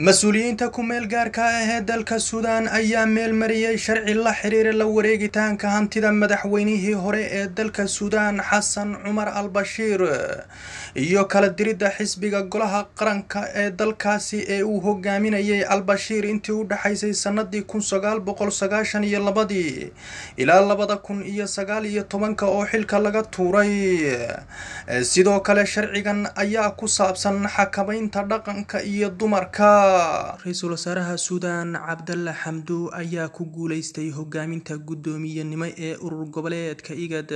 mas'uuliyiinta ku-meel gaarka ah ee dalka suudaan ayaa meel mariyey sharci la xiriira la wareegitaanka hantida madaxweynihii hore ee dalka suudaan xasan cumar al bashiir iyo kala diridda xisbiga golaha qaranka ee dalkaasi ee uu hogaaminayay al bashiir intii u dhexaysay sanadii kun sagaal boqol sagaashan iyo labadii ilaa labada kun iyo sagaal iyo tobanka oo xilka laga tuuray. Sidoo kale sharcigan ayaa ku saabsan xakamaynta dhaqanka iyo dumarka ra'iisul wasaaraha suudaan cabdalla xamdu ayaa ku guuleystay hogaaminta guddoomiyenimo ee urur goboleedka igad.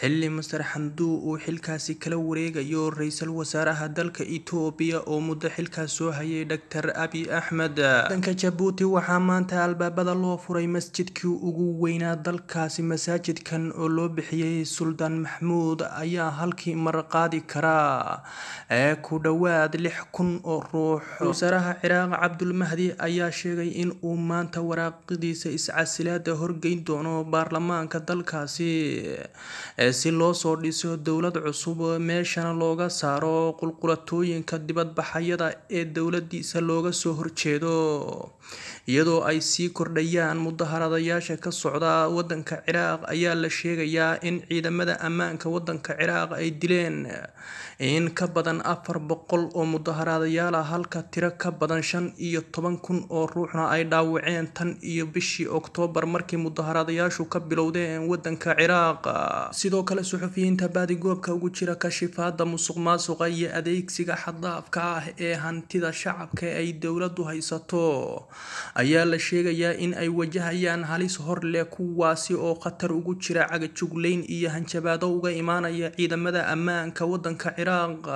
Xilli master xamdu uu xilkaasi kala wareegayo ra'iisul wasaaraha dalka etoobiya oo muddo xilkaas soo hayay doctor abi axmed wadanka jabuuti waxaa maanta albaabada loo furay masjidkii ugu weynaa dalkaasi masaajidkan oo loo bixiyey suldaan maxmuud ayaa halkii mar qaadi karaa ee ku dhowaad lix kun oo ruux wasaaraha ciraaq cabdulmahdi ayaa sheegay in uu maanta waraaqidiisa iscasilaada horgeyn doono baarlamaanka dalkaasi si loo soo dhiso dowlad cusub meeshana looga saaro qulqulatooyinka dibadbaxayada ee dowladiisa looga soo horjeedo. Iyadoo ay sii kordhayaan mudaharadayaasha ka socda wadanka ciraaq ayaa la sheegayaa in ciidamada ammaanka wadanka ciraaq ay dileen in ka badan afar boqol oo mudaharadayaal ah halka tiro ka badan shan iyo toban kun oo ruuxna ay dhaawaceen tan iyo bishii oktoobar markii mudaharadayaashu ka bilowdeen wadanka ciraaq. Sidoo kale suxufiyiinta baadigoobka ugu jira kashifaada musuq maasuqa iyo adeegsiga xaddaafka ah ee hantida shacabka ay dowladdu haysato ayaa la sheegayaa in ay wajahayaan halis hor leh kuwaasi oo khatar ugu jira cagajuglayn iyo hanjabaado uga imaanaya ciidamada ammaanka wadanka ciraaq.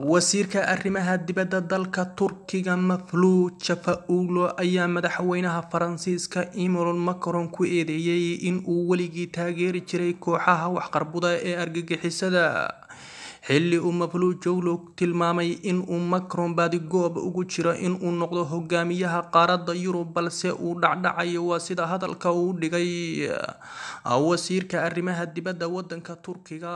Wasiirka arrimaha dibadda dalka turkiga maflu jafaulo ayaa madaxweynaha faransiiska emmanuel macron ku eedeeyey in uu weligii taageeri jiray kooxaha waxqarbuda ee argagixisada. Xilli uu maflu jowlo tilmaamay in uu macron baadigoob ugu jiro in uu noqdo hogaamiyaha qaaradda yurub balse uu dhacdhacayo waa sida hadalka uu dhigay. Wasiirka arrimaha dibadda wadanka turkiga